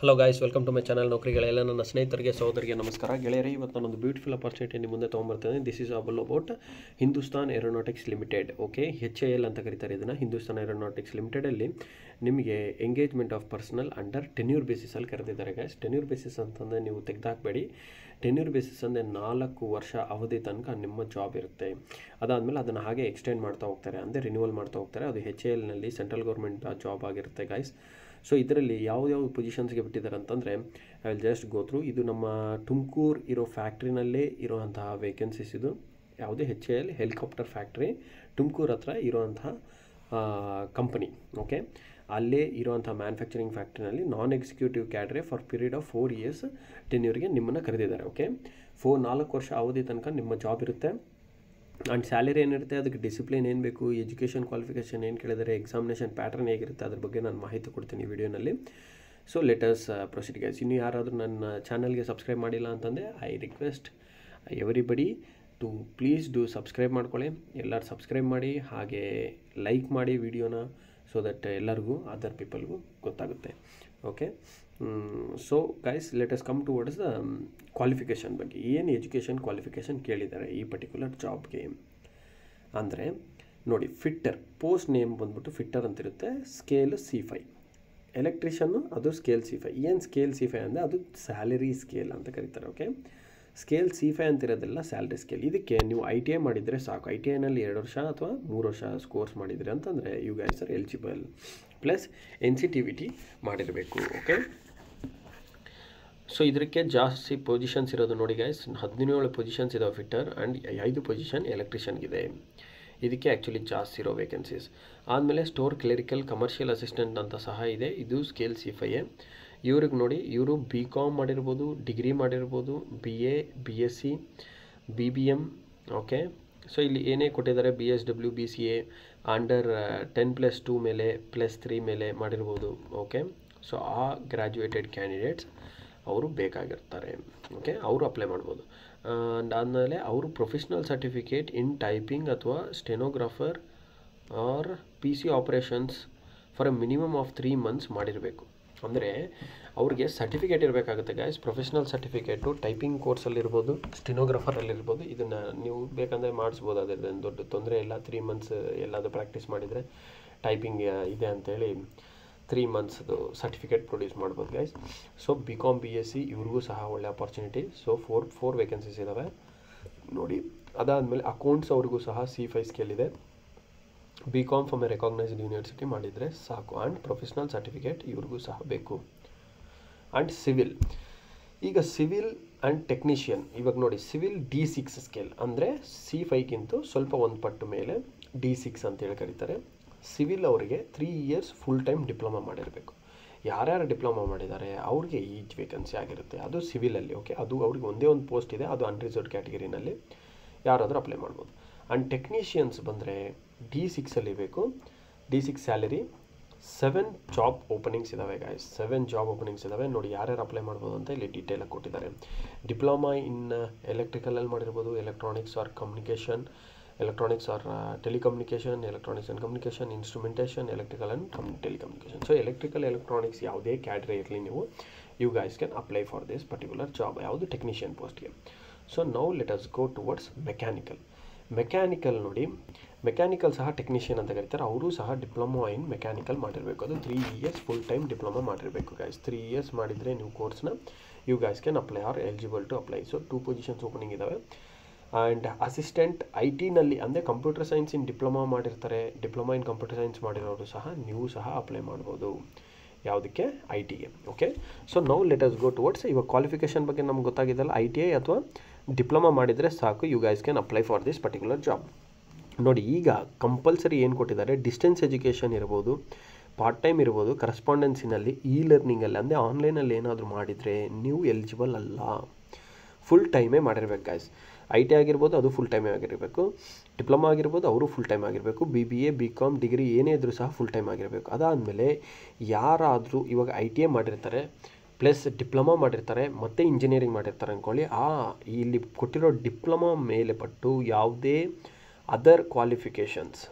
Hello guys welcome to my channel ನೌಕರಿಗಳೆಲ್ಲ ನನ್ನ ಸ್ನೇಹಿತರಿಗೆ, ಸಹೋದರಿಗೆ ನಮಸ್ಕಾರ. ಗೆಳೆಯರಿ, ಇವತ್ತು ನಾನೊಂದು ಬ್ಯೂಟಿಫುಲ್ ಅಪರ್ಚುನಿಟಿ ನಿಮ್ಮ ಮುಂದೆ ತೊಗೊಂಬರ್ತೇನೆ this is all about Hindustan Aeronautics Limited okay H A L ಅಂತ ಕರೀತಾರೆ ಇದನ್ನು ಹಿಂದೂಸ್ತಾನ್ ಏರೋನಾಟಿಕ್ಸ್ ಲಿಮಿಟೆಡಲ್ಲಿ ನಿಮಗೆ engagement of personal under tenure ಬೇಸಿಸಲ್ಲಿ ಕರೆದಿದ್ದಾರೆ ಗಾಯ್ಸ್ ಟೆನ್ಯೂರ್ ಬೇಸಿಸ್ ಅಂತಂದರೆ ನೀವು ತೆಗೆದಾಕ್ಬೇಡಿ. ಟೆನ್ಯೂರ್ ಬೇಸಿಸ್ ಅಂದರೆ ನಾಲ್ಕು ವರ್ಷ ಅವಧಿ ತನಕ ನಿಮ್ಮ ಜಾಬ್ ಇರುತ್ತೆ. ಅದಾದಮೇಲೆ ಅದನ್ನು ಹಾಗೆ ಎಕ್ಸ್ಟೆಂಡ್ ಮಾಡ್ತಾ ಹೋಗ್ತಾರೆ. ಅಂದರೆ ರಿನ್ಯೂವಲ್ ಮಾಡ್ತಾ ಹೋಗ್ತಾರೆ. ಅದು ಹೆಚ್ ಎ ಎಲ್ನಲ್ಲಿ ಸೆಂಟ್ರಲ್ ಗೌರ್ಮೆಂಟ್ ಜಾಬ್ ಆಗಿರುತ್ತೆ ಗಾಯ್ಸ್ ಸೊ ಇದರಲ್ಲಿ ಯಾವ್ಯಾವ ಯಾವ ಪೊಸಿಷನ್ಸ್ಗೆ ಬಿಟ್ಟಿದ್ದಾರೆ ಅಂತಂದರೆ I will just go through ಇದು ನಮ್ಮ ತುಮಕೂರು ಇರೋ ಫ್ಯಾಕ್ಟ್ರಿನಲ್ಲೇ ಇರೋವಂತಹ ವೇಕೆನ್ಸೀಸ್ ಇದು. ಯಾವುದೇ H L helicopter factory Tumakuru ಹತ್ರ ಇರೋವಂತಹ ಕಂಪನಿ ಓಕೆ ಅಲ್ಲೇ ಇರುವಂಥ manufacturing ಫ್ಯಾಕ್ಟ್ರಿನಲ್ಲಿ non executive cadre for period of four years ಟೆನ್ಯೂರ್ಗೆ ನಿಮ್ಮನ್ನು ಕರೆದಿದ್ದಾರೆ ಓಕೆ ಫೋರ್ ನಾಲ್ಕು ವರ್ಷ ಅವಧಿ ತನಕ ನಿಮ್ಮ ಜಾಬ್ ಇರುತ್ತೆ. ಆ್ಯಂಡ್ ಸ್ಯಾಲರಿ ಏನಿರುತ್ತೆ ಅದಕ್ಕೆ ಡಿಸಿಪ್ಲಿನ್ ಏನು ಬೇಕು ಎಜುಕೇಷನ್ ಕ್ವಾಲಿಫಿಕೇಷನ್ ಏನು ಕೇಳಿದರೆ ಎಕ್ಸಾಮಿನೇಷನ್ ಪ್ಯಾಟರ್ನ್ ಹೇಗಿರುತ್ತೆ, ಅದ್ರ ಬಗ್ಗೆ ನಾನು ಮಾಹಿತಿ ಕೊಡ್ತೀನಿ ಈ ವಿಡಿಯೋನಲ್ಲಿ. ಸೊ ಲೆಟರ್ಸ್ ಪ್ರೊಸೀಡ್ ಗೈಸ್ ಇನ್ನು ಯಾರಾದರೂ ನನ್ನ ಚಾನಲ್ಗೆ ಸಬ್ಸ್ಕ್ರೈಬ್ ಮಾಡಿಲ್ಲ ಅಂತಂದರೆ I request everybody to please do subscribe ಮಾಡ್ಕೊಳ್ಳಿ. ಎಲ್ಲರೂ ಸಬ್ಸ್ಕ್ರೈಬ್ ಮಾಡಿ, ಹಾಗೆ ಲೈಕ್ ಮಾಡಿ ವಿಡಿಯೋನ ಸೊ ದಟ್ ಎಲ್ಲರಿಗೂ ಅದರ್ ಪೀಪಲ್ಗೂ ಗೊತ್ತಾಗುತ್ತೆ. Okay so guys let's come towards the qualification ಬಗ್ಗೆ. ಏನು ಎಜುಕೇಷನ್ ಕ್ವಾಲಿಫಿಕೇಷನ್ ಕೇಳಿದ್ದಾರೆ ಈ ಪರ್ಟಿಕ್ಯುಲರ್ ಜಾಬ್ಗೆ ಅಂದರೆ, ನೋಡಿ ಫಿಟ್ಟರ್ ಪೋಸ್ಟ್ ನೇಮ್ ಬಂದ್ಬಿಟ್ಟು ಫಿಟ್ಟರ್ ಅಂತಿರುತ್ತೆ ಸ್ಕೇಲ್ ಸಿ ಫೈ ಎಲೆಕ್ಟ್ರಿಷನ್ನು ಅದು ಸ್ಕೇಲ್ ಸಿ ಫೈ ಏನು ಸ್ಕೇಲ್ ಸಿ ಫೈ ಅಂದರೆ ಅದು ಸ್ಯಾಲರಿ ಸ್ಕೇಲ್ ಅಂತ ಕರೀತಾರೆ ಓಕೆ ಸ್ಕೇಲ್ ಸಿ ಫೈ ಅಂತಿರೋದೆಲ್ಲ ಸ್ಯಾಲ್ರಿ ಸ್ಕೇಲ್ ಇದಕ್ಕೆ ನೀವು ಐ ಟಿ ಐ ಮಾಡಿದರೆ ಸಾಕು. ಐ ಟಿ ಐನಲ್ಲಿ ಎರಡು ವರ್ಷ ಅಥವಾ ಮೂರು ವರ್ಷ ಕೋರ್ಸ್ ಮಾಡಿದರೆ ಅಂತಂದರೆ you guys are eligible plus N C T V T ಮಾಡಿರಬೇಕು ಓಕೆ ಸೊ ಇದಕ್ಕೆ ಜಾಸ್ತಿ ಪೊಸಿಷನ್ಸ್ ಇರೋದು ನೋಡಿ ಗೈಸ್ ಹದಿನೇಳು ಪೊಸಿಷನ್ಸ್ ಇದಾವೆ ಫಿಟ್ಟರ್ ಆ್ಯಂಡ್ ಐದು ಪೊಸಿಷನ್ ಎಲೆಕ್ಟ್ರಿಷಿಯನ್ಗಿದೆ ಇದಕ್ಕೆ ಆ್ಯಕ್ಚುಲಿ ಜಾಸ್ತಿ ಇರೋ ವೇಕೆನ್ಸೀಸ್ ಆದಮೇಲೆ ಸ್ಟೋರ್ ಕ್ಲರಿಕಲ್ ಕಮರ್ಷಿಯಲ್ ಅಸಿಸ್ಟೆಂಟ್ ಅಂತ ಸಹ ಇದೆ. ಇದು ಸ್ಕೇಲ್ ಸಿ ಫೈ ಎ. ಇವ್ರಿಗೆ ನೋಡಿ, ಇವರು ಬಿ ಕಾಮ್ ಮಾಡಿರ್ಬೋದು ಡಿಗ್ರಿ ಮಾಡಿರ್ಬೋದು B A B S C B B M okay so ಇಲ್ಲಿ ಏನೇ ಕೊಟ್ಟಿದ್ದಾರೆ B S W B C A under ten plus two ಮೇಲೆ ಪ್ಲಸ್ ತ್ರೀ ಮೇಲೆ ಮಾಡಿರ್ಬೋದು ಓಕೆ ಸೊ ಆ ಗ್ರ್ಯಾಜುಯೇಟೆಡ್ ಕ್ಯಾಂಡಿಡೇಟ್ಸ್ ಅವರು ಬೇಕಾಗಿರ್ತಾರೆ. ಓಕೆ ಅವರು ಅಪ್ಲೈ ಮಾಡ್ಬೋದು. ಅದಾದಮೇಲೆ ಅವರು ಪ್ರೊಫೆಷ್ನಲ್ ಸರ್ಟಿಫಿಕೇಟ್ ಇನ್ ಟೈಪಿಂಗ್ ಅಥವಾ stenographer or P C operations for a minimum of three months ಮಾಡಿರಬೇಕು. ಅಂದರೆ ಅವ್ರಿಗೆ ಸರ್ಟಿಫಿಕೇಟ್ ಇರಬೇಕಾಗುತ್ತೆ ಗೈಸ್ ಪ್ರೊಫೆಷ್ನಲ್ ಸರ್ಟಿಫಿಕೇಟು ಟೈಪಿಂಗ್ ಕೋರ್ಸಲ್ಲಿರ್ಬೋದು ಸ್ಟಿನೋಗ್ರಾಫರಲ್ಲಿರ್ಬೋದು ಇದನ್ನು ನೀವು ಬೇಕಂದರೆ ಮಾಡಿಸ್ಬೋದು. ಅದರದ್ದು ದೊಡ್ಡ ತೊಂದರೆ ಇಲ್ಲ. ತ್ರೀ ಮಂತ್ಸ್ ಎಲ್ಲಾದರೂ ಪ್ರಾಕ್ಟೀಸ್ ಮಾಡಿದರೆ ಟೈಪಿಂಗ್ ಇದೆ ಅಂತೇಳಿ. ತ್ರೀ ಮಂತ್ಸ್ದು ಸರ್ಟಿಫಿಕೇಟ್ ಪ್ರೊಡ್ಯೂಸ್ ಮಾಡ್ಬೋದು guys so B com B S C ಇವ್ರಿಗೂ ಸಹ ಒಳ್ಳೆ opportunity so four four vacancies ಇದ್ದಾವೆ ನೋಡಿ, ಅದಾದಮೇಲೆ ಅಕೌಂಟ್ಸ್ ಅವ್ರಿಗೂ ಸಹ ಸಿ ಫೈ ಸ್ಕೇಲ್ ಇದೆ. B com from a recognised university ಮಾಡಿದರೆ ಸಾಕು. ಆ್ಯಂಡ್ ಪ್ರೊಫೆಷ್ನಲ್ ಸರ್ಟಿಫಿಕೇಟ್ ಇವ್ರಿಗೂ ಸಹ ಬೇಕು. ಆ್ಯಂಡ್ ಸಿವಿಲ್ ಈಗ ಸಿವಿಲ್ ಆ್ಯಂಡ್ ಟೆಕ್ನಿಷಿಯನ್ ಇವಾಗ ನೋಡಿ ಸಿವಿಲ್ ಡಿ ಸಿಕ್ಸ್ ಸ್ಕೇಲ್ ಅಂದರೆ ಸಿ ಫೈಗಿಂತೂ ಸ್ವಲ್ಪ ಒಂದು ಪಟ್ಟು ಮೇಲೆ ಡಿ ಸಿಕ್ಸ್ ಅಂತೇಳಿ ಕರೀತಾರೆ. ಸಿವಿಲ್ ಅವರಿಗೆ three years full time diploma ಮಾಡಿರಬೇಕು. ಯಾರ್ಯಾರು ಡಿಪ್ಲೊಮಾ ಮಾಡಿದ್ದಾರೆ, ಅವ್ರಿಗೆ ಈಜ್ ವೇಕೆನ್ಸಿ ಆಗಿರುತ್ತೆ. ಅದು ಸಿವಿಲಲ್ಲಿ ಓಕೆ ಅದು ಅವ್ರಿಗೆ ಒಂದೇ ಒಂದು ಪೋಸ್ಟ್ ಇದೆ, ಅದು ಅನ್ರಿಸರ್ವ್ ಕ್ಯಾಟಗರಿನಲ್ಲಿ ಯಾರಾದರೂ ಅಪ್ಲೈ ಮಾಡ್ಬೋದು. ಆ್ಯಂಡ್ ಟೆಕ್ನಿಷಿಯನ್ಸ್ ಬಂದರೆ ಡಿ ಸಿಕ್ಸಲ್ಲಿ ಬೇಕು. D six salary seven job openings ಇದ್ದಾವೆ ಗಾಯ್ಸ್ ಸೆವೆನ್ ಜಾಬ್ ಓಪನಿಂಗ್ಸ್ ಇದ್ದಾವೆ ನೋಡಿ ಯಾರ್ಯಾರು ಅಪ್ಲೈ ಮಾಡ್ಬೋದು ಅಂತ ಇಲ್ಲಿ ಡೀಟೇಲಾಗಿ ಕೊಟ್ಟಿದ್ದಾರೆ. ಡಿಪ್ಲೊಮಾ ಇನ್ ಎಲೆಕ್ಟ್ರಿಕಲಲ್ಲಿ ಮಾಡಿರ್ಬೋದು electronics or communication electronics or telecommunication electronics and communication instrumentation electrical and com telecommunication so electrical electronics ಯಾವುದೇ ಕ್ಯಾಡ್ರೆ ಇರಲಿ ನೀವು you guys can apply for this particular job ಯಾವುದು ಟೆಕ್ನಿಷಿಯನ್ ಪೋಸ್ಟ್ಗೆ so now let us go towards mechanical mechanical ನೋಡಿ mechanical ಸಹ technician ಅಂತ ಕರೀತಾರೆ. ಅವರು ಸಹ ಡಿಪ್ಲೊಮಾ ಇನ್ ಮೆಕ್ಯಾನಿಕಲ್ ಮಾಡಿರಬೇಕು. ಅದು three years full time diploma ಮಾಡಿರಬೇಕು ಗೈಸ್ ತ್ರೀ ಇಯರ್ಸ್ ಮಾಡಿದರೆ ನೀವು ಕೋರ್ಸ್ನ you guys can apply or eligible to apply so two positions opening ಇದ್ದಾವೆ ಆ್ಯಂಡ್ ಅಸಿಸ್ಟೆಂಟ್ ಐ ಟಿನಲ್ಲಿ ಅಂದರೆ ಕಂಪ್ಯೂಟರ್ ಸೈನ್ಸ್ ಇನ್ ಡಿಪ್ಲೊಮಾ ಮಾಡಿರ್ತಾರೆ. ಡಿಪ್ಲೊಮಾ ಇನ್ ಕಂಪ್ಯೂಟರ್ ಸೈನ್ಸ್ ಮಾಡಿರೋರು ಸಹ ನೀವು ಸಹ ಅಪ್ಲೈ ಮಾಡ್ಬೋದು. ಯಾವುದಕ್ಕೆ? ಐ ಟಿಗೆ okay so now let us go towards ಇವಾಗ ಕ್ವಾಲಿಫಿಕೇಷನ್ ಬಗ್ಗೆ ನಮ್ಗೆ ಗೊತ್ತಾಗಿದ್ದಲ್ಲ ಐ ಟಿ ಐ ಅಥವಾ ಡಿಪ್ಲೊಮಾ ಮಾಡಿದರೆ ಸಾಕು you guys can apply for this particular job ನೋಡಿ, ಈಗ ಕಂಪಲ್ಸರಿ ಏನು ಕೊಟ್ಟಿದ್ದಾರೆ? ಡಿಸ್ಟೆನ್ಸ್ ಎಜುಕೇಷನ್ ಇರ್ಬೋದು ಪಾರ್ಟ್ ಟೈಮ್ ಇರ್ಬೋದು ಕರೆಸ್ಪಾಂಡೆನ್ಸಿನಲ್ಲಿ ಇ ಲರ್ನಿಂಗಲ್ಲಿ ಅಂದರೆ ಆನ್ಲೈನಲ್ಲಿ ಏನಾದರೂ ಮಾಡಿದರೆ ನೀವು ಎಲಿಜಿಬಲ್ ಅಲ್ಲ. ಫುಲ್ ಟೈಮೇ ಮಾಡಿರ್ಬೇಕು ಗಾಯ್ಸ್ ಐ ಟಿ ಆಗಿರ್ಬೋದು, ಅದು ಫುಲ್ ಟೈಮೇ ಆಗಿರಬೇಕು. ಡಿಪ್ಲೊಮಾ ಆಗಿರ್ಬೋದು, ಅವರು ಫುಲ್ ಟೈಮ್ ಆಗಿರಬೇಕು. B B A B com degree ಏನೇ ಇದ್ದರೂ ಸಹ ಫುಲ್ ಟೈಮ್ ಆಗಿರಬೇಕು. ಅದಾದಮೇಲೆ ಯಾರಾದರೂ ಇವಾಗ ಐ ಟಿ ಎ ಮಾಡಿರ್ತಾರೆ ಪ್ಲಸ್ ಡಿಪ್ಲೊಮಾ ಮಾಡಿರ್ತಾರೆ, ಮತ್ತು ಇಂಜಿನಿಯರಿಂಗ್ ಮಾಡಿರ್ತಾರೆ ಅಂದ್ಕೊಳ್ಳಿ ಆ ಇಲ್ಲಿ ಕೊಟ್ಟಿರೋ ಡಿಪ್ಲೊಮಾ ಮೇಲೆ ಪಟ್ಟು ಯಾವುದೇ ಅದರ್ ಕ್ವಾಲಿಫಿಕೇಷನ್ಸ್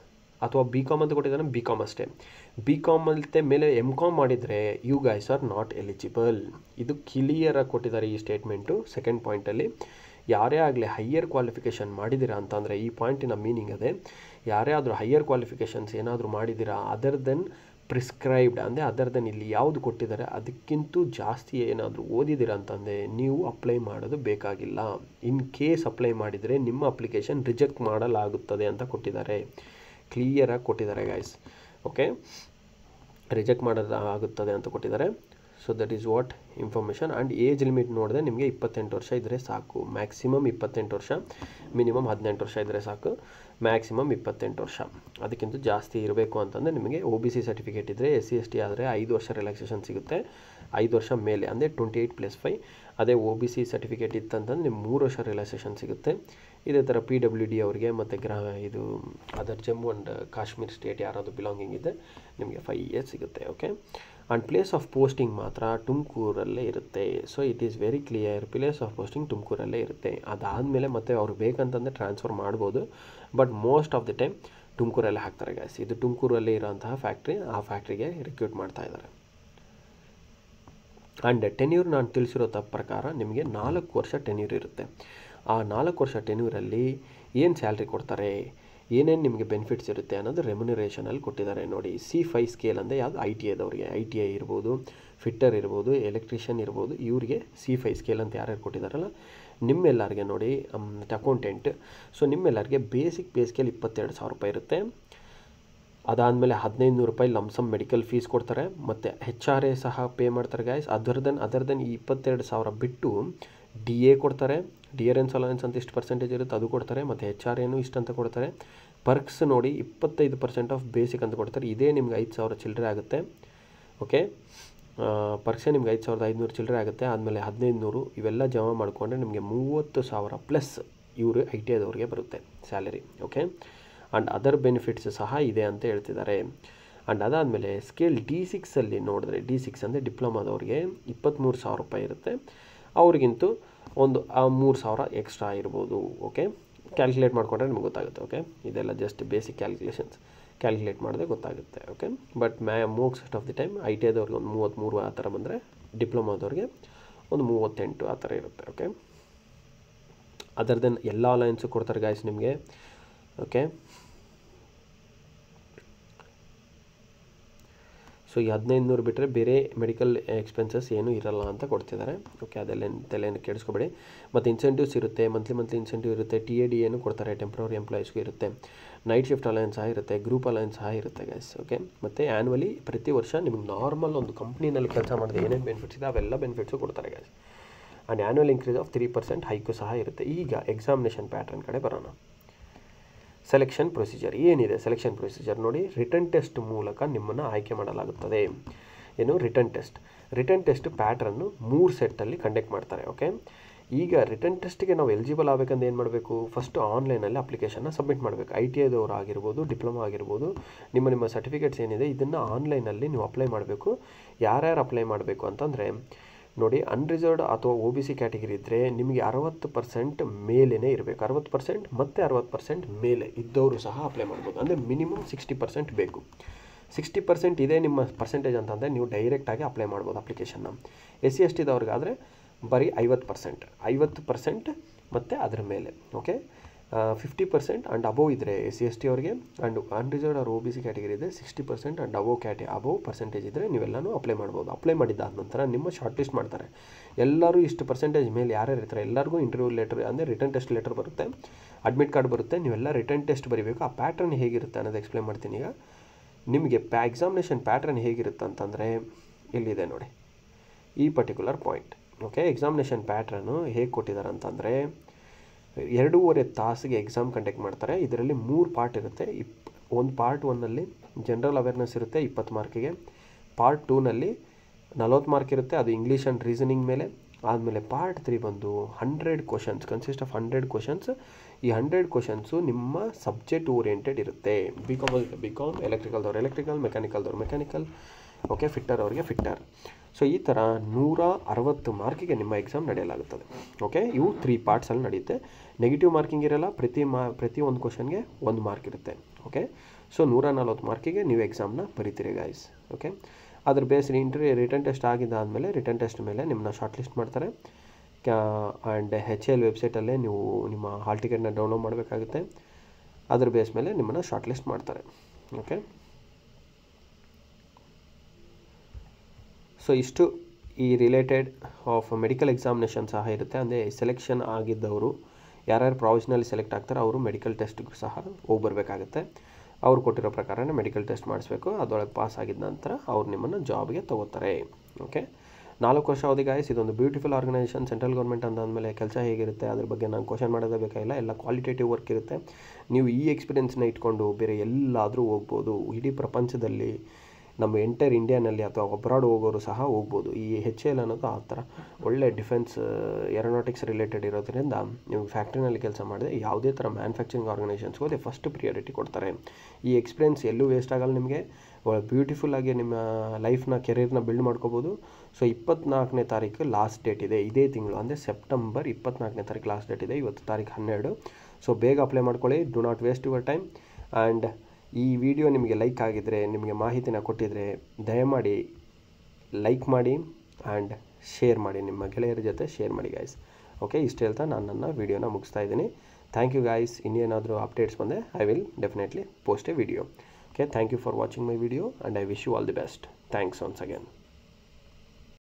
ಅಥವಾ ಬಿ ಕಾಮ್ ಅಂತ ಕೊಟ್ಟಿದ್ದಾನೆ ಬಿ ಕಾಮ್ ಅಷ್ಟೇ. ಬಿ ಕಾಮ್ ಮೇಲೆ ಎಂ ಕಾಮ್ ಮಾಡಿದರೆ you guys are not eligible ಇದು ಕ್ಲಿಯರಾಗಿ ಕೊಟ್ಟಿದ್ದಾರೆ ಈ ಸ್ಟೇಟ್ಮೆಂಟು ಸೆಕೆಂಡ್ ಪಾಯಿಂಟಲ್ಲಿ ಯಾರೇ ಆಗಲಿ ಹೈಯರ್ ಕ್ವಾಲಿಫಿಕೇಷನ್ ಮಾಡಿದ್ದೀರಾ ಅಂತಂದರೆ ಈ ಪಾಯಿಂಟಿನ ಮೀನಿಂಗ್ ಅದೇ. ಯಾರೇ ಆದರೂ ಹೈಯರ್ ಕ್ವಾಲಿಫಿಕೇಷನ್ಸ್ ಏನಾದರೂ ಮಾಡಿದ್ದೀರಾ ಅದರ್ ದೆನ್ ಪ್ರಿಸ್ಕ್ರೈಬ್ಡ್ ಅಂದರೆ ಅದರ್ ದೆನ್ ಇಲ್ಲಿ ಯಾವುದು ಕೊಟ್ಟಿದ್ದಾರೆ, ಅದಕ್ಕಿಂತ ಜಾಸ್ತಿ ಏನಾದರೂ ಓದಿದ್ದೀರಾ ಅಂತಂದರೆ ನೀವು ಅಪ್ಲೈ ಮಾಡೋದು ಬೇಕಾಗಿಲ್ಲ. ಇನ್ ಕೇಸ್ ಅಪ್ಲೈ ಮಾಡಿದರೆ ನಿಮ್ಮ ಅಪ್ಲಿಕೇಶನ್ ರಿಜೆಕ್ಟ್ ಮಾಡಲಾಗುತ್ತದೆ ಅಂತ ಕೊಟ್ಟಿದ್ದಾರೆ. ಕ್ಲಿಯರಾಗಿ ಕೊಟ್ಟಿದ್ದಾರೆ ಗೈಸ್ ಓಕೆ ರಿಜೆಕ್ಟ್ ಮಾಡೋದಾಗುತ್ತದೆ ಅಂತ ಕೊಟ್ಟಿದ್ದಾರೆ. So that is what information and age limit ನೋಡಿದ್ರೆ ನಿಮಗೆ ಇಪ್ಪತ್ತೆಂಟು ವರ್ಷ ಇದ್ದರೆ ಸಾಕು. ಮ್ಯಾಕ್ಸಿಮಮ್ ಇಪ್ಪತ್ತೆಂಟು ವರ್ಷ ಮಿನಿಮಮ್ ಹದಿನೆಂಟು ವರ್ಷ ಇದ್ದರೆ ಸಾಕು. ಮ್ಯಾಕ್ಸಿಮಮ್ ಇಪ್ಪತ್ತೆಂಟು ವರ್ಷ. ಅದಕ್ಕಿಂತ ಜಾಸ್ತಿ ಇರಬೇಕು ಅಂತಂದರೆ ನಿಮಗೆ ಒ ಬಿ ಸಿ ಸರ್ಟಿಫಿಕೇಟ್ ಇದ್ದರೆ ಎಸ್ ಸಿ ಎಸ್ ಟಿ ಆದರೆ ಐದು ವರ್ಷ ರಿಲ್ಯಾಕ್ಸೇಷನ್ ಸಿಗುತ್ತೆ. ಐದು ವರ್ಷ ಮೇಲೆ, ಅಂದರೆ ಟ್ವೆಂಟಿ ಏಯ್ಟ್ ಪ್ಲಸ್ ಫೈ ಅದೇ ಒ ಬಿ ಸಿ ಸರ್ಟಿಫಿಕೇಟ್ ಇತ್ತಂತಂದ್ರೆ ನಿಮ್ಗೆ ಮೂರು ವರ್ಷ ರಿಲ್ಯಾಕ್ಸೇಷನ್ ಸಿಗುತ್ತೆ. ಇದೇ ಥರ ಪಿ ಡಬ್ಲ್ಯೂ ಡಿ ಅವರಿಗೆ ಮತ್ತು ಗ್ರಾ ಇದು other Jammu and Kashmir state ಯಾರಾದರೂ ಬಿಲಾಂಗಿಂಗ್ ಇದೆ ನಿಮಗೆ ಫೈವ್ ಇಯರ್ಸ್ ಸಿಗುತ್ತೆ okay and place of posting ಮಾತ್ರ ತುಮಕೂರಲ್ಲೇ ಇರುತ್ತೆ. So it is very clear place of posting ತುಮಕೂರಲ್ಲೇ ಇರುತ್ತೆ. ಅದಾದಮೇಲೆ ಮತ್ತೆ ಅವ್ರು ಬೇಕಂತಂದರೆ ಟ್ರಾನ್ಸ್ಫರ್ ಮಾಡ್ಬೋದು. But most of the time ತುಮಕೂರಲ್ಲೇ ಹಾಕ್ತಾರೆ ಗ್ಯಾಸ್ ಇದು ತುಮಕೂರಲ್ಲೇ ಇರೋಂತಹ ಫ್ಯಾಕ್ಟ್ರಿ ಆ ಫ್ಯಾಕ್ಟ್ರಿಗೆ ರಿಕ್ರೂಟ್ ಮಾಡ್ತಾ ಇದ್ದಾರೆ. ಆ್ಯಂಡ್ ಟೆನ್ಯೂರ್ ನಾನು ತಿಳಿಸಿರೋ ತಪ್ಪ ಪ್ರಕಾರ ನಿಮಗೆ ನಾಲ್ಕು ವರ್ಷ ಟೆನ್ಯೂರ್ ಇರುತ್ತೆ. ಆ ನಾಲ್ಕು ವರ್ಷ ಟೆನ್ಯೂರಲ್ಲಿ ಏನು ಸ್ಯಾಲ್ರಿ ಕೊಡ್ತಾರೆ? ಏನೇನು ನಿಮಗೆ ಬೆನಿಫಿಟ್ಸ್ ಇರುತ್ತೆ ಅನ್ನೋದು ರೆಮ್ಯುನರೇಷನಲ್ಲಿ ಕೊಟ್ಟಿದ್ದಾರೆ ನೋಡಿ. ಸಿ ಫೈ ಸ್ಕೇಲ್ ಅಂದರೆ ಯಾವುದು? ಐ ಟಿ ಐದವ್ರಿಗೆ ಐ ಟಿ ಐ ಇರ್ಬೋದು ಫಿಟ್ಟರ್ ಇರ್ಬೋದು ಎಲೆಕ್ಟ್ರಿಷಿಯನ್ ಇರ್ಬೋದು, ಇವರಿಗೆ ಸಿ ಫೈ ಸ್ಕೇಲ್ ಅಂತ ಯಾರ್ಯಾರು ಕೊಟ್ಟಿದ್ದಾರಲ್ಲ, ನಿಮ್ಮೆಲ್ಲರಿಗೆ ನೋಡಿ ಅಕೌಂಟೆಂಟ್ ಸೊ ನಿಮ್ಮೆಲ್ಲರಿಗೆ ಬೇಸಿಕ್ ಪೇ ಸ್ಕೇಲ್ ಇಪ್ಪತ್ತೆರಡು ಸಾವಿರ ರೂಪಾಯಿ ಇರುತ್ತೆ. ಅದಾದಮೇಲೆ ಹದಿನೈದು ನೂರು ರೂಪಾಯಿ ಲಮ್ಸಮ್ ಮೆಡಿಕಲ್ ಫೀಸ್ ಕೊಡ್ತಾರೆ. ಮತ್ತು ಹೆಚ್ ಆರ್ ಎ ಸಹ ಪೇ ಮಾಡ್ತಾರೆ guys other other than other than ಈ ಇಪ್ಪತ್ತೆರಡು ಸಾವಿರ ಬಿಟ್ಟು ಡಿ ಎ ಕೊಡ್ತಾರೆ. ಡಿಯರೆನ್ಸ್ ಅಲವೆನ್ಸ್ ಅಂತ ಇಷ್ಟು ಪರ್ಸೆಂಟೇಜ್ ಇರುತ್ತೆ, ಅದು ಕೊಡ್ತಾರೆ. ಮತ್ತು ಎಚ್ ಆರ್ ಏನು ಇಷ್ಟು ಅಂತ ಕೊಡ್ತಾರೆ. ಪರ್ಕ್ಸ್ ನೋಡಿ ಇಪ್ಪತ್ತೈದು ಪರ್ಸೆಂಟ್ ಆಫ್ ಬೇಸಿಕ್ ಅಂತ ಕೊಡ್ತಾರೆ. ಇದೇ ನಿಮ್ಗೆ ಐದು ಸಾವಿರ ಚಿಲ್ಲರೆ ಆಗುತ್ತೆ. ಓಕೆ ಪರ್ಕ್ಸೇ ನಿಮ್ಗೆ ಐದು ಸಾವಿರದ ಐದುನೂರು ಚಿಲ್ಲರೆ ಆಗುತ್ತೆ. ಆದಮೇಲೆ ಹದಿನೈದು ನೂರು ಇವೆಲ್ಲ ಜಮಾ ಮಾಡಿಕೊಂಡ್ರೆ ನಿಮಗೆ ಮೂವತ್ತು ಸಾವಿರ ಪ್ಲಸ್ ಇವರು ಐ ಟಿ ಐದವ್ರಿಗೆ ಬರುತ್ತೆ salary okay and other benefits ಸಹ ಇದೆ ಅಂತ ಹೇಳ್ತಿದ್ದಾರೆ. ಆ್ಯಂಡ್ ಅದಾದಮೇಲೆ ಸ್ಕೇಲ್ ಡಿ ಸಿಕ್ಸಲ್ಲಿ ನೋಡಿದ್ರೆ ಡಿ ಸಿಕ್ಸ್ ಅಂದರೆ ಡಿಪ್ಲೊಮಾದವ್ರಿಗೆ ಇಪ್ಪತ್ತ್ಮೂರು ಸಾವಿರ ರೂಪಾಯಿ ಇರುತ್ತೆ. ಅವ್ರಿಗಿಂತೂ ಒಂದು ಮೂರು ಸಾವಿರ ಎಕ್ಸ್ಟ್ರಾ ಇರ್ಬೋದು ಓಕೆ ಕ್ಯಾಲ್ಕುಲೇಟ್ ಮಾಡಿಕೊಂಡ್ರೆ ನಿಮ್ಗೆ ಗೊತ್ತಾಗುತ್ತೆ ಓಕೆ ಇದೆಲ್ಲ ಜಸ್ಟ್ ಬೇಸಿಕ್ ಕ್ಯಾಲ್ಕುಲೇಷನ್ಸ್ ಕ್ಯಾಲ್ಕುಲೇಟ್ ಮಾಡಿದ್ರೆ ಗೊತ್ತಾಗುತ್ತೆ ಓಕೆ ಬಟ್ ಮ್ಯಾ most of the time I T ಐದವ್ರಿಗೆ ಒಂದು ಮೂವತ್ತ್ಮೂರು ಆ ಥರ ಬಂದರೆ ಡಿಪ್ಲೊಮಾದವ್ರಿಗೆ ಒಂದು ಮೂವತ್ತೆಂಟು ಆ ಥರ ಇರುತ್ತೆ ಓಕೆ ಅದರ್ ದೆನ್ ಎಲ್ಲ ಲೈನ್ಸು ಕೊಡ್ತಾರೆ ಗಾಯ್ಸ್ ನಿಮಗೆ ಓಕೆ ಸೊ ಈ ಹದಿನೈದು ನೂರು ಬಿಟ್ಟರೆ ಬೇರೆ ಮೆಡಿಕಲ್ ಎಕ್ಸ್ಪೆನ್ಸಸ್ ಏನೂ ಇರಲ್ಲ ಅಂತ ಕೊಡ್ತಿದ್ದಾರೆ. ಓಕೆ ಅದೆಲ್ಲೇನು ತಲೆಯನ್ನು ಕೇಳಿಸ್ಕೊಬೇಡಿ. ಮತ್ತು ಇನ್ಸೆಂಟಿವ್ಸ್ ಇರುತ್ತೆ ಮಂತ್ಲಿ ಮಂತ್ಲಿ ಇನ್ಸೆಂಟಿವ್ ಇರುತ್ತೆ ಟಿ ಎ ಡಿ ಏನು ಕೊಡ್ತಾರೆ ಟೆಂಪ್ರವರಿ ಎಂಪ್ಲಾಯೀಸ್ಗೂ ಇರುತ್ತೆ. ನೈಟ್ ಶಿಫ್ಟ್ ಅಲಯನ್ಸ್ ಸಹ ಇರುತ್ತೆ ಗ್ರೂಪ್ ಅಲಯನ್ಸ್ ಸಹ ಇರುತ್ತೆ ಗ್ಯಾಸ್ ಓಕೆ ಮತ್ತು ಆ್ಯನ್ವಲಿ ಪ್ರತಿ ವರ್ಷ ನಿಮ್ಗೆ ನಾರ್ಮಲ್ ಒಂದು ಕಂಪ್ನಿನಲ್ಲಿ ಕೆಲಸ ಮಾಡಿದ್ರೆ ಏನೇನು ಬೆನಿಫಿಟ್ಸ್ ಇದೆ, ಅವೆಲ್ಲ ಬೆನಿಫಿಟ್ಸು ಕೊಡ್ತಾರೆ gas and annual increase of three percent hike ಸಹ ಇರುತ್ತೆ. ಈಗ ಎಕ್ಸಾಮಿನೇಷನ್ ಪ್ಯಾಟ್ರನ್ ಕಡೆ ಬರೋಣ. ಸೆಲೆಕ್ಷನ್ ಪ್ರೊಸೀಜರ್ ಏನಿದೆ ಸೆಲೆಕ್ಷನ್ ಪ್ರೊಸೀಜರ್ ನೋಡಿ ರಿಟರ್ನ್ ಟೆಸ್ಟ್ ಮೂಲಕ ನಿಮ್ಮನ್ನು ಆಯ್ಕೆ ಮಾಡಲಾಗುತ್ತದೆ. ಏನು? Written test written test pattern ಮೂರು ಸೆಟ್ಟಲ್ಲಿ ಕಂಡಕ್ಟ್ ಮಾಡ್ತಾರೆ ಓಕೆ ಈಗ ರಿಟರ್ನ್ ಟೆಸ್ಟ್ಗೆ ನಾವು ಎಲಿಜಿಬಲ್ ಆಗಬೇಕಂದ್ರೆ ಏನು ಮಾಡಬೇಕು? ಫಸ್ಟು ಆನ್ಲೈನಲ್ಲಿ ಅಪ್ಲಿಕೇಶನ್ನ ಸಬ್ಮಿಟ್ ಮಾಡಬೇಕು. ಐ ಟಿ ಐದವರು ಆಗಿರ್ಬೋದು ಡಿಪ್ಲೊಮಾ ಆಗಿರ್ಬೋದು, ನಿಮ್ಮ ನಿಮ್ಮ ಸರ್ಟಿಫಿಕೇಟ್ಸ್ ಏನಿದೆ, ಇದನ್ನು ಆನ್ಲೈನಲ್ಲಿ ನೀವು ಅಪ್ಲೈ ಮಾಡಬೇಕು. ಯಾರ್ಯಾರು ಅಪ್ಲೈ ಮಾಡಬೇಕು ಅಂತಂದರೆ ನೋಡಿ ಅನ್ರಿಸರ್ವ್ಡ್ ಅಥವಾ ಒ ಬಿ ಸಿ ಕ್ಯಾಟಗರಿ ಇದ್ದರೆ ನಿಮಗೆ ಅರವತ್ತು ಪರ್ಸೆಂಟ್ ಮೇಲೇ ಇರಬೇಕು. ಅರವತ್ತು ಪರ್ಸೆಂಟ್ ಮತ್ತು ಅರವತ್ತು ಪರ್ಸೆಂಟ್ ಮೇಲೆ ಇದ್ದವರು ಸಹ ಅಪ್ಲೈ ಮಾಡ್ಬೋದು. ಅಂದರೆ ಮಿನಿಮಮ್ ಸಿಕ್ಸ್ಟಿ ಪರ್ಸೆಂಟ್ ಬೇಕು. ಸಿಕ್ಸ್ಟಿ ಪರ್ಸೆಂಟ್ ಇದೆ ನಿಮ್ಮ ಪರ್ಸೆಂಟೇಜ್ ಅಂತಂದರೆ ನೀವು ಡೈರೆಕ್ಟಾಗಿ ಅಪ್ಲೈ ಮಾಡ್ಬೋದು ಅಪ್ಲಿಕೇಶನ್ನ ಎಸ್ ಸಿ ಎಸ್ ಟಿದವ್ರಿಗಾದರೆ ಬರೀ ಐವತ್ತು ಪರ್ಸೆಂಟ್ ಐವತ್ತು ಪರ್ಸೆಂಟ್ ಮತ್ತು ಅದರ ಮೇಲೆ okay fifty percent and above ಇದ್ದರೆ ಎಸ್ ಸಿ ಎಸ್ ಟಿ ಅವ್ರಿಗೆ and unreserved or O B C category ಇದೆ ಸಿಕ್ಸ್ಟಿ ಪರ್ಸೆಂಟ್ ಆ್ಯಂಡ್ ಅಬೋವ್ ಕ್ಯಾಟಿ ಅಬೋವ್ ಪರ್ಸೆಂಟೇಜ್ ಇದ್ದರೆ ನೀವೆಲ್ಲನೂ ಅಪ್ಲೈ ಮಾಡ್ಬೋದು. ಅಪ್ಲೈ ಮಾಡಿದ್ದಾದ ನಂತರ ನಿಮ್ಮ ಶಾರ್ಟ್ ಲಿಸ್ಟ್ ಮಾಡ್ತಾರೆ. ಎಲ್ಲರೂ ಇಷ್ಟು ಪರ್ಸೆಂಟೇಜ್ ಮೇಲೆ ಯಾರ್ಯಾರು ಇರ್ತಾರೆ, ಎಲ್ಲರಿಗೂ ಇಂಟರ್ವ್ಯೂ ಲೆಟರ್ ಅಂದರೆ ರಿಟರ್ನ್ ಟೆಸ್ಟ್ ಲೆಟರ್ ಬರುತ್ತೆ ಅಡ್ಮಿಟ್ ಕಾರ್ಡ್ ಬರುತ್ತೆ, ನೀವೆಲ್ಲ ರಿಟರ್ನ್ ಟೆಸ್ಟ್ ಬರೀಬೇಕು. ಆ ಪ್ಯಾಟ್ರನ್ ಹೇಗಿರುತ್ತೆ ಅನ್ನೋದು ಎಕ್ಸ್ಪ್ಲೈನ್ ಮಾಡ್ತೀನಿ ಈಗ. ನಿಮಗೆ ಪ್ಯಾ ಎಕ್ಸಾಮಿನೇಷನ್ ಪ್ಯಾಟ್ರನ್ ಹೇಗಿರುತ್ತೆ ಅಂತಂದರೆ ಇಲ್ಲಿದೆ ನೋಡಿ. ಈ ಪರ್ಟಿಕ್ಯುಲರ್ ಪಾಯಿಂಟ್ ಓಕೆ ಎಕ್ಸಾಮಿನೇಷನ್ ಪ್ಯಾಟ್ರನ್ನು ಹೇಗೆ ಕೊಟ್ಟಿದ್ದಾರೆ ಅಂತಂದರೆ ಎರಡೂವರೆ ತಾಸಿಗೆ ಎಕ್ಸಾಮ್ ಕಂಡಕ್ಟ್ ಮಾಡ್ತಾರೆ. ಇದರಲ್ಲಿ ಮೂರು ಪಾರ್ಟ್ ಇರುತ್ತೆ. ಇಪ್, ಒಂದು ಪಾರ್ಟ್ ಒನ್ನಲ್ಲಿ ಜನರಲ್ ಅವೇರ್ನೆಸ್ ಇರುತ್ತೆ ಇಪ್ಪತ್ತು ಮಾರ್ಕಿಗೆ ಪಾರ್ಟ್ ಟೂನಲ್ಲಿ ನಲವತ್ತು ಮಾರ್ಕ್ ಇರುತ್ತೆ, ಅದು ಇಂಗ್ಲೀಷ್ ಆ್ಯಂಡ್ ರೀಸನಿಂಗ್ ಮೇಲೆ. ಆದಮೇಲೆ ಪಾರ್ಟ್ ತ್ರೀ ಬಂದು hundred questions consist of hundred questions ಈ ಹಂಡ್ರೆಡ್ ಕ್ವಶನ್ಸು ನಿಮ್ಮ ಸಬ್ಜೆಕ್ಟ್ ಓರಿಯೆಂಟೆಡ್ ಇರುತ್ತೆ. ಬಿ ಕಾಮ್ ಬಿ ಕಾಮ್ ಎಲೆಕ್ಟ್ರಿಕಲ್ದವ್ರು ಎಲೆಕ್ಟ್ರಿಕಲ್ ಮೆಕ್ಯಾನಿಕಲ್ದವ್ರು ಮೆಕ್ಯಾನಿಕಲ್ ಓಕೆ, ಫಿಟ್ಟರ್ ಅವರಿಗೆ ಫಿಟ್ಟರ್. ಸೊ ಈ ಥರ ನೂರ ಅರವತ್ತು ಮಾರ್ಕಿಗೆ ನಿಮ್ಮ ಎಕ್ಸಾಮ್ ನಡೆಯಲಾಗುತ್ತದೆ. ಓಕೆ, ಇವು ತ್ರೀ ಪಾರ್ಟ್ಸಲ್ಲಿ ನಡೆಯುತ್ತೆ. ನೆಗೆಟಿವ್ ಮಾರ್ಕಿಂಗ್ ಇರಲ್ಲ, ಪ್ರತಿ ಮಾ, ಪ್ರತಿ ಒಂದು ಕ್ವಶನ್ಗೆ ಒಂದು ಮಾರ್ಕ್ ಇರುತ್ತೆ. ಓಕೆ ಸೊ ನೂರ ನಲ್ವತ್ತು ಮಾರ್ಕಿಗೆ ನೀವು ಎಕ್ಸಾಮ್ನ ಬರಿತೀರಿ ಗಾಯ್ಸ್ ಓಕೆ, ಅದ್ರ ಬೇಸ್ ಇಂಟರ್ವ್ಯೂ ರಿಟರ್ನ್ ಟೆಸ್ಟ್ ಆಗಿದ್ದಾದಮೇಲೆ ರಿಟರ್ನ್ ಟೆಸ್ಟ್ ಮೇಲೆ ನಿಮ್ಮನ್ನ ಶಾರ್ಟ್ ಲಿಸ್ಟ್ ಮಾಡ್ತಾರೆ ಆ್ಯಂಡ್ ಹೆಚ್ ಎಲ್ ವೆಬ್ಸೈಟಲ್ಲೇ ನೀವು ನಿಮ್ಮ ಹಾಲ್ ಟಿಕೆಟ್ನ ಡೌನ್ಲೋಡ್ ಮಾಡಬೇಕಾಗುತ್ತೆ. ಅದ್ರ ಬೇಸ್ ಮೇಲೆ ನಿಮ್ಮನ್ನು ಶಾರ್ಟ್ ಲಿಸ್ಟ್ ಮಾಡ್ತಾರೆ. ಓಕೆ ಸೊ ಇಷ್ಟು ಈ ರಿಲೇಟೆಡ್ ಆಫ್ ಮೆಡಿಕಲ್ ಎಕ್ಸಾಮಿನೇಷನ್ ಸಹ ಇರುತ್ತೆ. ಅಂದರೆ ಸೆಲೆಕ್ಷನ್ ಆಗಿದ್ದವರು, ಯಾರ್ಯಾರು ಪ್ರಾವಿಷನಲ್ಲಿ ಸೆಲೆಕ್ಟ್ ಆಗ್ತಾರೆ ಅವರು ಮೆಡಿಕಲ್ ಟೆಸ್ಟ್ಗೂ ಸಹ ಹೋಗಿ ಬರಬೇಕಾಗುತ್ತೆ ಅವ್ರು ಕೊಟ್ಟಿರೋ ಪ್ರಕಾರನೇ ಮೆಡಿಕಲ್ ಟೆಸ್ಟ್ ಮಾಡಿಸ್ಬೇಕು. ಅದರೊಳಗೆ ಪಾಸ್ ಆಗಿದ ನಂತರ ಅವ್ರು ನಿಮ್ಮನ್ನು ಜಾಬ್ಗೆ ತಗೋತಾರೆ. ಓಕೆ ನಾಲ್ಕು ವರ್ಷ ಅವಧಿ ಗಾಯಸ್ ಇದೊಂದು ಬ್ಯೂಟಿಫುಲ್ ಆರ್ಗನೈಸೇಷನ್ ಸೆಂಟ್ರಲ್ ಗೌರ್ಮೆಂಟ್ ಅಂದಾದಮೇಲೆ ಕೆಲಸ ಹೇಗಿರುತ್ತೆ, ಅದ್ರ ಬಗ್ಗೆ ನಾನು ಕ್ವಶನ್ ಮಾಡೋದೇ ಬೇಕಾಗಿಲ್ಲ ಎಲ್ಲ ಕ್ವಾಲಿಟೇಟಿವ್ ವರ್ಕ್ ಇರುತ್ತೆ. ನೀವು ಈ ಎಕ್ಸ್ಪೀರಿಯೆನ್ಸ್ನ ಇಟ್ಕೊಂಡು ಬೇರೆ ಎಲ್ಲಾದರೂ ಹೋಗ್ಬೋದು. ಇಡೀ ಪ್ರಪಂಚದಲ್ಲಿ ನಮ್ಮ ಎಂಟೈರ್ ಇಂಡಿಯಾನಲ್ಲಿ ಅಥವಾ ಅಬ್ರಾಡ್ ಹೋಗೋರು ಸಹ ಹೋಗ್ಬೋದು. ಈ ಹೆಚ್ ಎಲ್ ಅನ್ನೋದು ಆ ಥರ ಒಳ್ಳೆ ಡಿಫೆನ್ಸ್ ಏರೋನಾಟಿಕ್ಸ್ ರಿಲೇಟೆಡ್ ಇರೋದ್ರಿಂದ ನೀವು ಫ್ಯಾಕ್ಟ್ರಿನಲ್ಲಿ ಕೆಲಸ ಮಾಡಿದ್ರೆ ಯಾವುದೇ ಥರ ಮ್ಯಾನುಫ್ಯಾಕ್ಚರಿಂಗ್ ಆರ್ಗನೈಸೇಷನ್ಸ್ಗೆ ಅದೇ ಫಸ್ಟ್ ಪ್ರಿಯಾರಿಟಿ ಕೊಡ್ತಾರೆ. ಈ ಎಕ್ಸ್ಪೀರಿಯನ್ಸ್ ಎಲ್ಲೂ ವೇಸ್ಟ್ ಆಗಲ್ಲ ನಿಮಗೆ. ಬ್ಯೂಟಿಫುಲ್ಲಾಗಿ ನಿಮ್ಮ ಲೈಫ್ನ ಕೆರಿಯರ್ನ ಬಿಲ್ಡ್ ಮಾಡ್ಕೋಬೋದು. ಸೊ ಇಪ್ಪತ್ನಾಲ್ಕನೇ ತಾರೀಕು ಲಾಸ್ಟ್ ಡೇಟ್ ಇದೆ. ಇದೇ ತಿಂಗಳು, ಅಂದರೆ ಸೆಪ್ಟೆಂಬರ್ ಇಪ್ಪತ್ನಾಲ್ಕನೇ ತಾರೀಕು ಲಾಸ್ಟ್ ಡೇಟ್ ಇದೆ. ಇವತ್ತು ತಾರೀಕು ಹನ್ನೆರಡು. ಸೊ ಬೇಗ ಅಪ್ಲೈ ಮಾಡ್ಕೊಳ್ಳಿ. Do not waste your time and ಈ ವಿಡಿಯೋ ನಿಮಗೆ ಲೈಕ್ ಆಗಿದ್ದರೆ ನಿಮಗೆ ಮಾಹಿತಿನ ಕೊಟ್ಟಿದ್ದರೆ ದಯಮಾಡಿ ಲೈಕ್ ಮಾಡಿ ಆ್ಯಂಡ್ ಶೇರ್ ಮಾಡಿ. ನಿಮ್ಮ ಗೆಳೆಯರ ಜೊತೆ ಶೇರ್ ಮಾಡಿ ಗಾಯ್ಸ್ ಓಕೆ ಇಷ್ಟು ಹೇಳ್ತಾ ನಾನು ನನ್ನ ವೀಡಿಯೋನ ಮುಗಿಸ್ತಾ ಇದ್ದೀನಿ. ಥ್ಯಾಂಕ್ ಯು ಗಾಯ್ಸ್ ಇನ್ನೇನಾದರೂ ಅಪ್ಡೇಟ್ಸ್ ಬಂದರೆ I will definitely post a video okay thank you for watching my video and I wish you all the best thanks once again